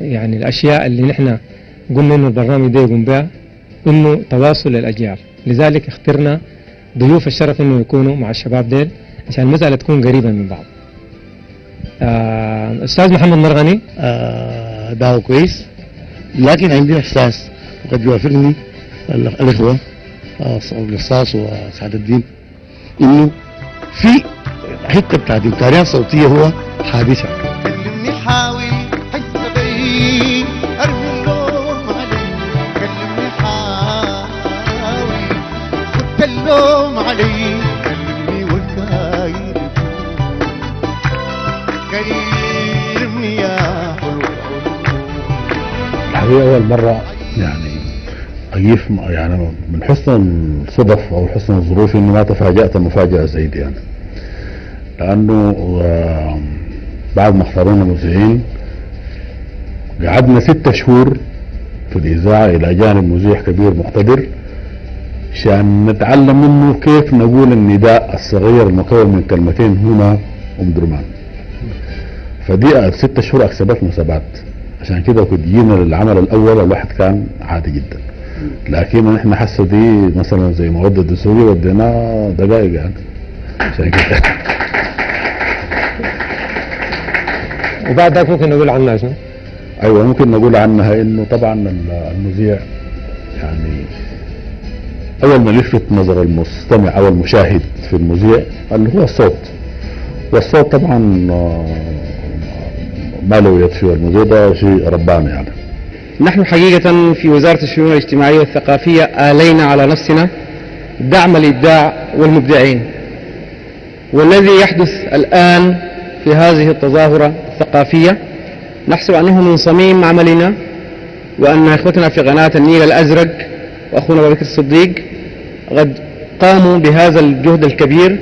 يعني الأشياء اللي نحن قلنا إنه البرنامج ده يقوم بها إنه تواصل الأجيال لذلك اخترنا ضيوف الشرف إنه يكونوا مع الشباب ديل عشان المسألة تكون قريبة من بعض. آه أستاذ محمد مرغني. آه كويس. لكن عندي إحساس وقد يوافقني الإخوة آه، القصاص وسعد الدين إنه في حتة بتاعت التاريخ الصوتية هو حادثة حتى اللوم علي كلمني والكاين كلمني يا حلو الحقيقة أول مرة يعني أجيف يعني من حسن الصدف أو حسن الظروف إني ما تفاجأت مفاجأة زي دي يعني. لأنه بعد ما اختارونا مذيعين قعدنا ستة شهور في الإذاعة إلى جانب مذيع كبير مقتدر. عشان نتعلم منه كيف نقول النداء الصغير المكون من كلمتين هنا أم درمان فدي الست شهور أكسبتنا ثبات عشان كده كنت جينا للعمل الأول الواحد كان عادي جدا. لكن إحنا حاسة دي مثلا زي مودة الدسوقي وديناه دقائق يعني. عشان كده. وبعد ذاك ممكن نقول عنها شنو؟ أيوه ممكن نقول عنها إنه طبعا ال- المذيع يعني أول ما يلفت نظر المستمع أو المشاهد في المذيع اللي هو الصوت. والصوت طبعا آه، ما له يد فيه المذيع ده شيء رباني يعني. نحن حقيقة في وزارة الشؤون الاجتماعية والثقافية آلينا على نفسنا دعم الإبداع والمبدعين. والذي يحدث الآن في هذه التظاهرة الثقافية نحسب أنه من صميم عملنا وأن إخوتنا في قناة النيل الأزرق وأخونا أبو بكر الصديق قد قاموا بهذا الجهد الكبير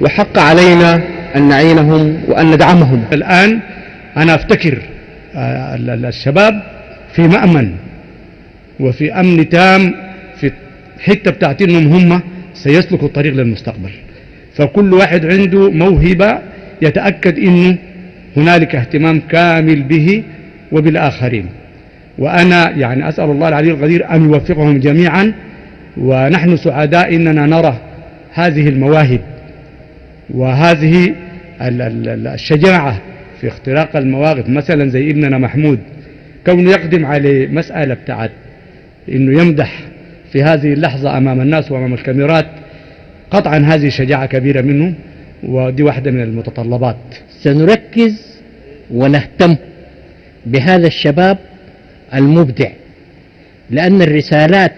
وحق علينا أن نعينهم وأن ندعمهم. الآن أنا أفتكر آه، ال- ال- الشباب في مأمن وفي أمن تام في حتة بتاعت إنهم هم سيسلكوا الطريق للمستقبل. فكل واحد عنده موهبة يتأكد إنه هنالك اهتمام كامل به وبالآخرين. وأنا يعني أسأل الله العلي القدير أن يوفقهم جميعا ونحن سعداء إننا نرى هذه المواهب وهذه ال- ال- ال- الشجاعة في اختراق المواقف. مثلا زي ابننا محمود كونه يقدم على مسألة بتاعت إنه يمدح في هذه اللحظة أمام الناس وأمام الكاميرات قطعا هذه شجاعة كبيرة منه ودي واحدة من المتطلبات. سنركز ونهتم بهذا الشباب المبدع لأن الرسالات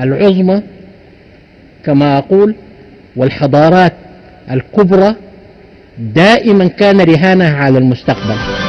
العظمى كما أقول والحضارات الكبرى دائما كان رهانها على المستقبل.